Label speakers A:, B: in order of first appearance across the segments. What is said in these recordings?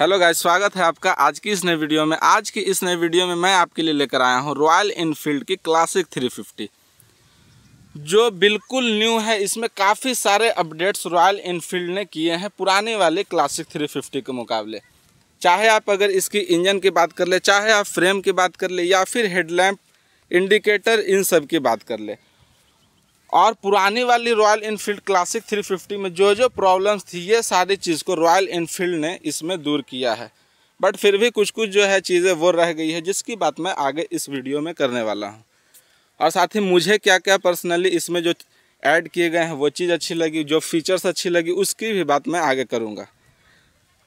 A: Hello guys, स्वागत है आपका आज की इस नए वीडियो में। आज की इस नए वीडियो में मैं आपके लिए लेकर आया हूँ रॉयल इनफील्ड की क्लासिक 350 जो बिल्कुल न्यू है, इसमें काफ़ी सारे अपडेट्स रॉयल इनफील्ड ने किए हैं पुराने वाले क्लासिक 350 के मुकाबले। चाहे आप अगर इसकी इंजन की बात कर ले, चाहे आप फ्रेम की बात कर ले, या फिर हेडलैम्प इंडिकेटर इन सब की बात कर ले। और पुरानी वाली रॉयल इनफील्ड क्लासिक 350 में जो जो प्रॉब्लम्स थी, ये सारी चीज़ को रॉयल इनफील्ड ने इसमें दूर किया है। बट फिर भी कुछ कुछ जो है चीज़ें वो रह गई है, जिसकी बात मैं आगे इस वीडियो में करने वाला हूँ। और साथ ही मुझे क्या क्या पर्सनली इसमें जो ऐड किए गए हैं, वो चीज़ अच्छी लगी, जो फीचर्स अच्छी लगी, उसकी भी बात मैं आगे करूँगा।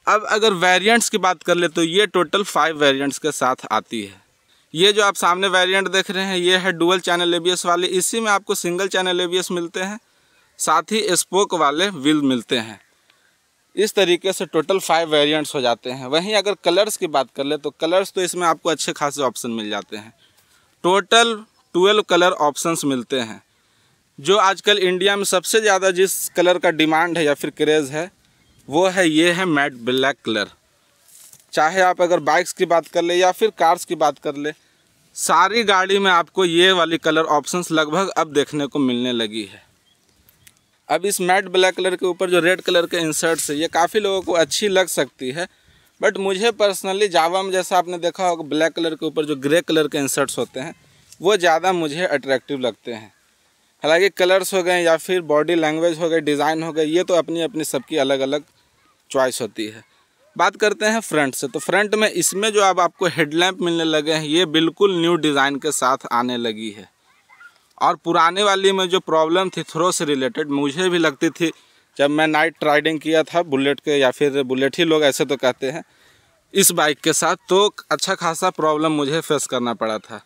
A: अब अगर वेरियंट्स की बात कर ले तो ये टोटल फाइव वेरियंट्स के साथ आती है। ये जो आप सामने वेरिएंट देख रहे हैं, ये है डुअल चैनल एबीएस वाले। इसी में आपको सिंगल चैनल एबीएस मिलते हैं, साथ ही स्पोक वाले व्हील मिलते हैं। इस तरीके से टोटल फाइव वेरिएंट्स हो जाते हैं। वहीं अगर कलर्स की बात कर ले तो कलर्स तो इसमें आपको अच्छे खासे ऑप्शन मिल जाते हैं। टोटल ट्वेल्व कलर ऑप्शंस मिलते हैं। जो आजकल इंडिया में सबसे ज़्यादा जिस कलर का डिमांड है या फिर क्रेज़ है, वो है, ये है मैट ब्लैक कलर चाहे आप अगर बाइक्स की बात कर ले या फिर कार्स की बात कर ले, सारी गाड़ी में आपको ये वाली कलर ऑप्शंस लगभग अब देखने को मिलने लगी है। अब इस मैट ब्लैक कलर के ऊपर, जो रेड कलर के इंसर्ट्स है, ये काफ़ी लोगों को अच्छी लग सकती है। बट मुझे पर्सनली जावा में जैसा आपने देखा होगा ब्लैक कलर के ऊपर जो ग्रे कलर के इंसर्ट्स होते हैं, वो ज़्यादा मुझे अट्रैक्टिव लगते हैं। हालाँकि कलर्स हो गए या फिर बॉडी लैंग्वेज हो गए डिज़ाइन हो गए, ये तो अपनी अपनी सबकी अलग अलग चॉइस होती है। बात करते हैं फ्रंट से। तो फ्रंट में इसमें जो अब आपको हेडलैम्प मिलने लगे हैं, ये बिल्कुल न्यू डिज़ाइन के साथ आने लगी है। और पुराने वाली में जो प्रॉब्लम थी, थ्रो से रिलेटेड, मुझे भी लगती थी, जब मैं नाइट राइडिंग किया था, बुलेट के, या फिर बुलेट ही लोग ऐसे तो कहते हैं, इस बाइक के साथ तो अच्छा खासा प्रॉब्लम मुझे फेस करना पड़ा था।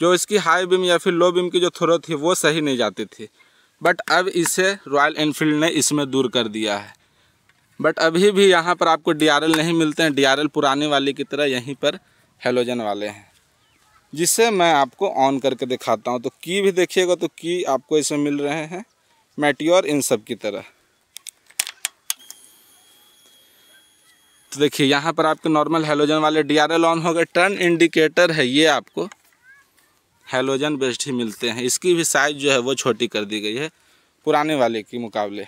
A: जो इसकी हाई बीम या फिर लो बीम की जो थ्रो थी, वो सही नहीं जाती थी। बट अब इसे रॉयल इनफील्ड ने इसमें दूर कर दिया है। बट अभी भी यहाँ पर आपको डीआरएल नहीं मिलते हैं। डीआरएल पुराने वाले की तरह यहीं पर हेलोजन वाले हैं। जिससे मैं आपको ऑन करके दिखाता हूँ। तो की भी देखिएगा तो की आपको इसमें मिल रहे हैं। मेट्योर इन सब की तरह। तो देखिए, यहाँ पर आपके नॉर्मल हेलोजन वाले डीआरएल ऑन हो गए टर्न इंडिकेटर है, ये आपको हेलोजन बेस्ड ही मिलते हैं। इसकी भी साइज़ जो है, वो छोटी कर दी गई है। पुराने वाले के मुकाबले।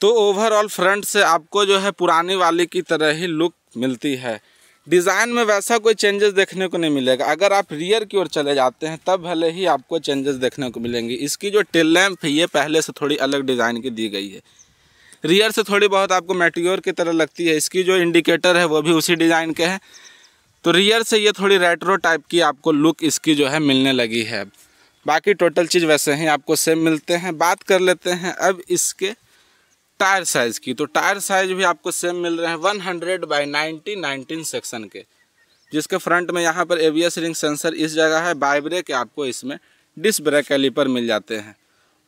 A: तो ओवरऑल फ्रंट से आपको जो है पुरानी वाली की तरह ही लुक मिलती है। डिज़ाइन में वैसा कोई चेंजेस देखने को नहीं मिलेगा। अगर आप रियर की ओर चले जाते हैं, तब भले ही आपको चेंजेस देखने को मिलेंगे। इसकी जो टेल लैम्प है, ये पहले से थोड़ी अलग डिज़ाइन की दी गई है। रियर से थोड़ी बहुत आपको मेट्योर की तरह लगती है। इसकी जो इंडिकेटर है, वो भी उसी डिज़ाइन के हैं। तो रियर से ये थोड़ी रेट्रो टाइप की आपको लुक इसकी जो है मिलने लगी है। बाकी टोटल चीज़ वैसे ही आपको सेम मिलते हैं। बात कर लेते हैं अब इसके टायर साइज़ की तो टायर साइज़ भी आपको सेम मिल रहे हैं 100 hundred by ninety nineteen section के, जिसके फ्रंट में यहाँ पर एवीएस रिंग सेंसर इस जगह है, बाई ब्रेक आपको इसमें डिस्क ब्रेक कैलिपर मिल जाते हैं,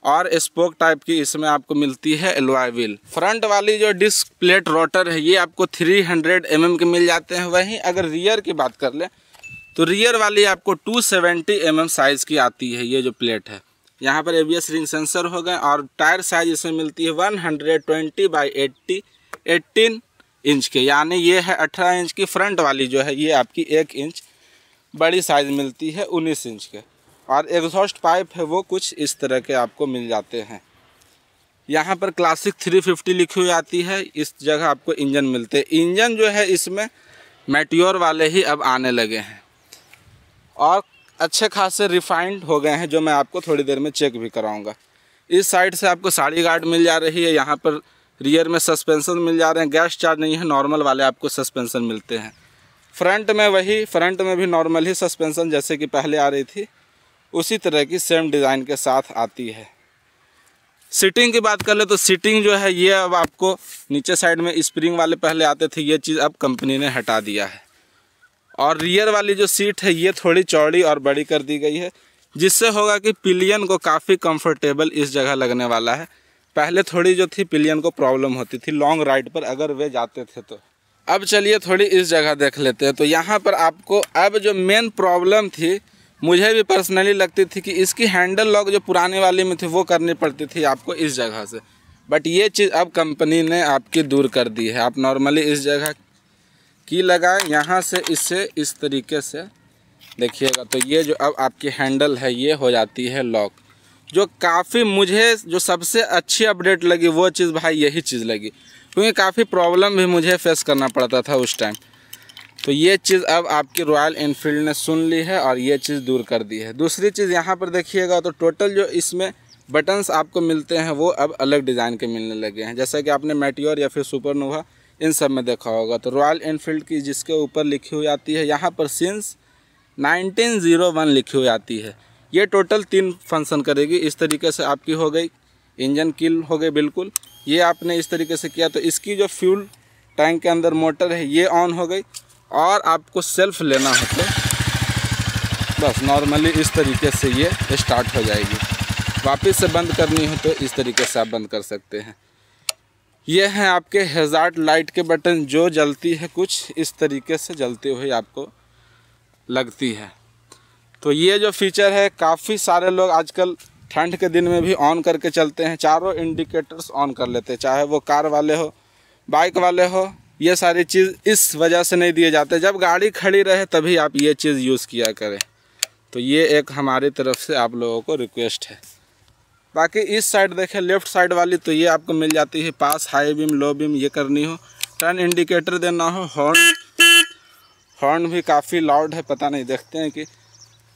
A: और स्पोक टाइप की इसमें आपको मिलती है एलवाई व्हील फ्रंट वाली जो डिस्क प्लेट रोटर है, ये आपको 300 हंड्रेड mm के मिल जाते हैं। वहीं अगर रियर की बात कर लें तो रियर वाली आपको 270 सेवेंटी mm साइज़ की आती है, ये जो प्लेट है। यहाँ पर एबीएस रिंग सेंसर हो गए और टायर साइज़ इसमें मिलती है 120 hundred twenty by eighty, eighteen inch के। यानी ये है 18 इंच की फ्रंट वाली जो है, ये आपकी एक इंच बड़ी साइज़ मिलती है 19 इंच के। और एग्जॉस्ट पाइप है, वो कुछ इस तरह के आपको मिल जाते हैं। यहाँ पर क्लासिक 350 लिखी हुई आती है, इस जगह आपको इंजन मिलते हैं। इंजन जो है, इसमें मेट्योर वाले ही अब आने लगे हैं। और अच्छे खासे रिफाइंड हो गए हैं, जो मैं आपको थोड़ी देर में चेक भी कराऊँगा। इस साइड से आपको साड़ी गार्ड मिल जा रही है, यहाँ पर रियर में सस्पेंसन मिल जा रहे हैं। गैस चार्ज नहीं है नॉर्मल वाले आपको सस्पेंसन मिलते हैं। फ्रंट में वही फ्रंट में भी नॉर्मल ही सस्पेंसन जैसे कि पहले आ रही थी। उसी तरह की सेम डिज़ाइन के साथ आती है। सीटिंग की बात कर ले तो सीटिंग जो है, ये अब आपको नीचे साइड में स्प्रिंग वाले पहले आते थे, ये चीज़ अब कंपनी ने हटा दिया है। और रियर वाली जो सीट है, ये थोड़ी चौड़ी और बड़ी कर दी गई है, जिससे होगा कि पिलियन को काफ़ी कंफर्टेबल इस जगह लगने वाला है। पहले थोड़ी जो थी पिलियन को प्रॉब्लम होती थी लॉन्ग राइड पर, अगर वे जाते थे तो। अब चलिए थोड़ी इस जगह देख लेते हैं। तो यहाँ पर आपको अब जो मेन प्रॉब्लम थी, मुझे भी पर्सनली लगती थी कि इसकी हैंडल लॉक जो पुराने वाली में थी, वो करनी पड़ती थी आपको इस जगह से। बट ये चीज़ अब कंपनी ने आपकी दूर कर दी है। आप नॉर्मली इस जगह की लगाएँ, यहाँ से इसे इस तरीके से। देखिएगा तो ये जो अब आपकी हैंडल है, ये हो जाती है लॉक। जो काफ़ी मुझे, जो सबसे अच्छी अपडेट लगी, वो चीज़ भाई यही चीज़ लगी। क्योंकि काफ़ी प्रॉब्लम भी मुझे फेस करना पड़ता था उस टाइम तो ये चीज़ अब आपकी रॉयल इनफील्ड ने सुन ली है और ये चीज़ दूर कर दी है। दूसरी चीज़ यहाँ पर देखिएगा तो टोटल जो इसमें बटन्स आपको मिलते हैं, वो अब अलग डिज़ाइन के मिलने लगे हैं। जैसा कि आपने मेट्योर या फिर सुपरनोवा इन सब में देखा होगा। तो रॉयल इनफील्ड की जिसके ऊपर लिखी हुई आती है, यहाँ पर सिंस 1901 लिखी हुई आती है। ये टोटल तीन फ़ंक्शन करेगी। इस तरीके से आपकी हो गई इंजन किल हो गई बिल्कुल। ये आपने इस तरीके से किया तो इसकी जो फ्यूल टैंक के अंदर मोटर है, ये ऑन हो गई और आपको सेल्फ लेना हो तो बस नॉर्मली इस तरीके से ये स्टार्ट हो जाएगी। वापस से बंद करनी हो तो इस तरीके से आप बंद कर सकते हैं। ये हैं आपके हेजार्ट लाइट के बटन जो जलती है कुछ इस तरीके से जलते हुए आपको लगती है। तो ये जो फीचर है, काफ़ी सारे लोग आजकल ठंड के दिन में भी ऑन करके चलते हैं। चारों इंडिकेटर्स ऑन कर लेते हैं, चाहे वो कार वाले हो बाइक वाले हो, ये सारी चीज़ इस वजह से नहीं दिए जाते। जब गाड़ी खड़ी रहे, तभी आप ये चीज़ यूज़ किया करें। तो ये एक हमारी तरफ़ से आप लोगों को रिक्वेस्ट है। बाकी इस साइड देखें लेफ़्ट साइड वाली तो ये आपको मिल जाती है pass high beam low beam ये करनी हो। टर्न इंडिकेटर देना हो हॉर्न हॉर्न भी काफ़ी लाउड है, पता नहीं, देखते हैं कि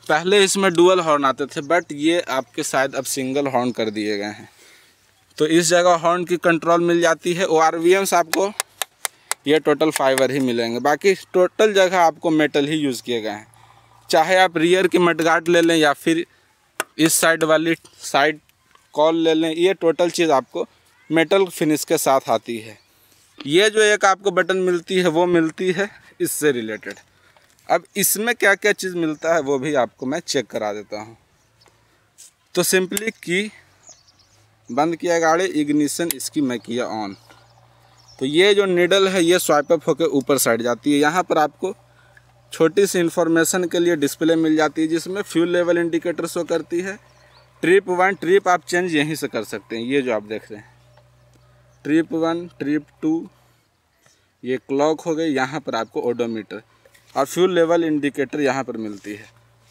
A: पहले इसमें डुअल हॉर्न आते थे बट ये आपके शायद अब सिंगल हॉर्न कर दिए गए हैं। तो इस जगह हॉर्न की कंट्रोल मिल जाती है ओ आर आपको, ये टोटल फाइबर ही मिलेंगे। बाकी टोटल जगह आपको मेटल ही यूज़ किए गए हैं। चाहे आप रियर की मटगाट ले लें या फिर इस साइड वाली साइड कॉल ले लें, ये टोटल चीज़ आपको मेटल फिनिश के साथ आती है। ये जो एक आपको बटन मिलती है, वो मिलती है इससे रिलेटेड अब इसमें क्या क्या चीज़ मिलता है, वो भी आपको मैं चेक करा देता हूँ। तो सिंपली की बंद किया गाड़ी इग्निशन इसकी मैं किया ऑन तो ये जो निडल है, ये स्वाइप अप होकर ऊपर साइड जाती है। यहाँ पर आपको छोटी सी इन्फॉर्मेशन के लिए डिस्प्ले मिल जाती है, जिसमें फ्यूल लेवल इंडिकेटर शो करती है। ट्रिप वन, ट्रिप आप चेंज यहीं से कर सकते हैं, ये जो आप देख रहे हैं। ट्रिप वन, ट्रिप टू, ये क्लॉक हो गई, यहाँ पर आपको ओडोमीटर और फ्यूल लेवल इंडिकेटर यहाँ पर मिलती है।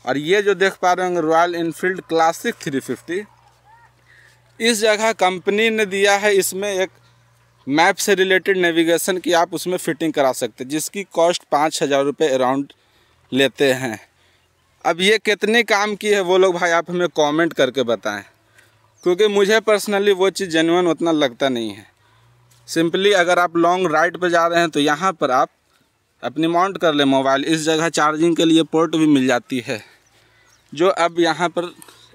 A: और ये जो देख पा रहे होंगे, रॉयल इनफील्ड क्लासिक 350 इस जगह कंपनी ने दिया है, इसमें एक मैप से रिलेटेड नेविगेशन की आप उसमें फिटिंग करा सकते हैं, जिसकी कॉस्ट पाँच हज़ार रुपये अराउंड लेते हैं। अब ये कितने काम की है वो लोग भाई आप हमें कमेंट करके बताएँ। क्योंकि मुझे पर्सनली वो चीज़ जेनुअन उतना लगता नहीं है। सिंपली अगर आप लॉन्ग राइड पर जा रहे हैं तो यहाँ पर आप अपनी माउंट कर ले मोबाइल इस जगह चार्जिंग के लिए पोर्ट भी मिल जाती है, जो अब यहाँ पर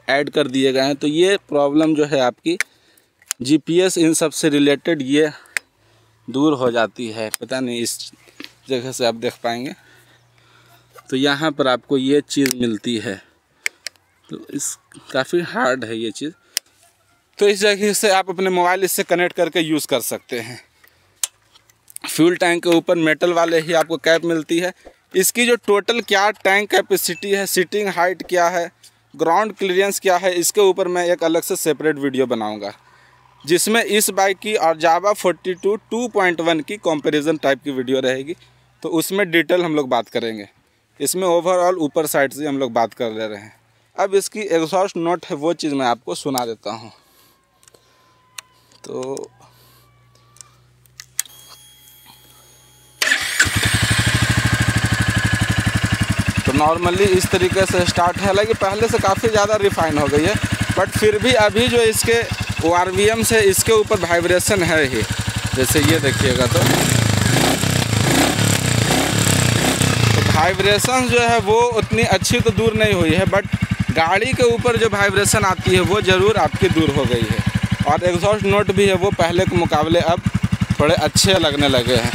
A: ऐड कर दिए गए हैं। तो ये प्रॉब्लम जो है आपकी जीपीएस इन सबसे रिलेटेड ये दूर हो जाती है। पता नहीं इस जगह से आप देख पाएँगे। तो यहाँ पर आपको ये चीज़ मिलती है। तो इस काफ़ी हार्ड है ये चीज़। तो इस जगह से आप अपने मोबाइल इससे कनेक्ट करके यूज़ कर सकते हैं। फ्यूल टैंक के ऊपर मेटल वाले ही आपको कैप मिलती है। इसकी जो टोटल क्या टैंक कैपेसिटी है सीटिंग हाइट क्या है ग्राउंड क्लियरेंस क्या है, इसके ऊपर मैं एक अलग से सेपरेट वीडियो बनाऊँगा। जिसमें इस बाइक की और जावा 42 2.1 की कंपैरिजन टाइप की वीडियो रहेगी। तो उसमें डिटेल हम लोग बात करेंगे। इसमें ओवरऑल ऊपर साइड से हम लोग बात कर ले रहे हैं। अब इसकी एग्जॉस्ट नोट है, वो चीज़ मैं आपको सुना देता हूँ। तो तो नॉर्मली इस तरीके से स्टार्ट है। हालाँकि पहले से काफ़ी ज़्यादा रिफाइन हो गई है बट फिर भी अभी जो इसके ओ से इसके ऊपर वाइब्रेशन है ही। जैसे ये देखिएगा तो। वाइब्रेशन जो है वो उतनी अच्छी तो दूर नहीं हुई है बट गाड़ी के ऊपर जो वाइब्रेशन आती है वो ज़रूर आपकी दूर हो गई है। और एग्जॉस्ट नोट भी है वो पहले के मुकाबले अब थोड़े अच्छे लगने लगे हैं।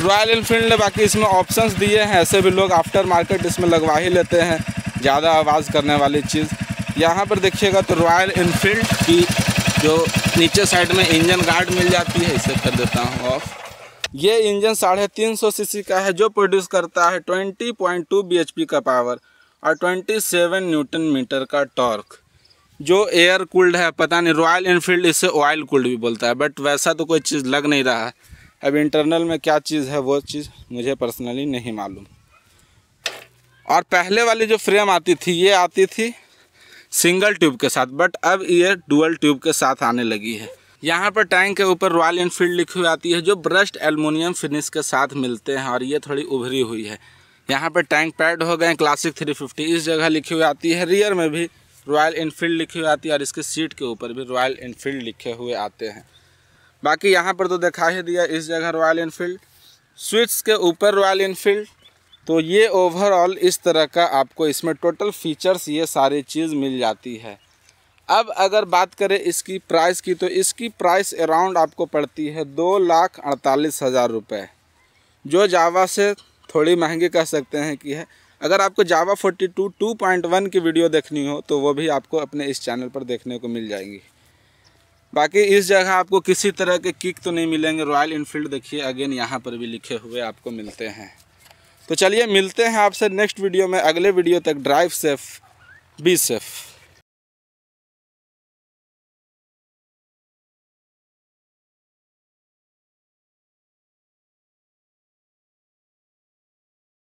A: रॉयल इनफील्ड ने बाकी इसमें ऑप्शंस दिए हैं, ऐसे भी लोग आफ्टर मार्केट इसमें लगवा ही लेते हैं, ज़्यादा आवाज़ करने वाली चीज़। यहाँ पर देखिएगा तो रॉयल इनफील्ड की जो नीचे साइड में इंजन गार्ड मिल जाती है, इसे कर देता हूँ ऑफ़ ये इंजन साढ़े तीन सौ सी का है, जो प्रोड्यूस करता है ट्वेंटी पॉइंट टू बी का पावर और ट्वेंटी सेवन न्यूटन मीटर का टॉर्क जो एयर कूल्ड है, पता नहीं रॉयल इनफील्ड इसे ऑयल कूल्ड भी बोलता है बट वैसा तो कोई चीज़ लग नहीं रहा है। अब इंटरनल में क्या चीज़ है, वो चीज़ मुझे पर्सनली नहीं मालूम। और पहले वाली जो फ्रेम आती थी, ये आती थी सिंगल ट्यूब के साथ बट अब ये डुअल ट्यूब के साथ आने लगी है। यहाँ पर टैंक के ऊपर रॉयल इनफील्ड लिखी हुई आती है, जो ब्रश्ड एलुमिनियम फिनिश के साथ मिलते हैं, और ये थोड़ी उभरी हुई है। यहाँ पर टैंक पैड हो गए, क्लासिक 350 इस जगह लिखी हुई आती है। रियर में भी रॉयल इनफील्ड लिखी हुई आती है, और इसके सीट के ऊपर भी रॉयल इनफील्ड लिखे हुए आते हैं। बाकी यहाँ पर तो दिखा ही दिया, इस जगह रॉयल इनफील्ड स्विट्स के ऊपर रॉयल इनफील्ड तो ये ओवरऑल इस तरह का आपको इसमें टोटल फीचर्स ये सारी चीज़ मिल जाती है। अब अगर बात करें इसकी प्राइस की तो इसकी प्राइस अराउंड आपको पड़ती है दो लाख अड़तालीस हज़ार रुपये जो जावा से थोड़ी महँगी कह सकते हैं कि है। अगर आपको Jawa forty two two point one की वीडियो देखनी हो तो वो भी आपको अपने इस चैनल पर देखने को मिल जाएँगी। बाकी इस जगह आपको किसी तरह के किक तो नहीं मिलेंगे। रॉयल इनफील्ड देखिए अगेन यहाँ पर भी लिखे हुए आपको मिलते हैं। तो चलिए मिलते हैं आपसे नेक्स्ट वीडियो में, अगले वीडियो तक ड्राइव सेफ़ बी सेफ़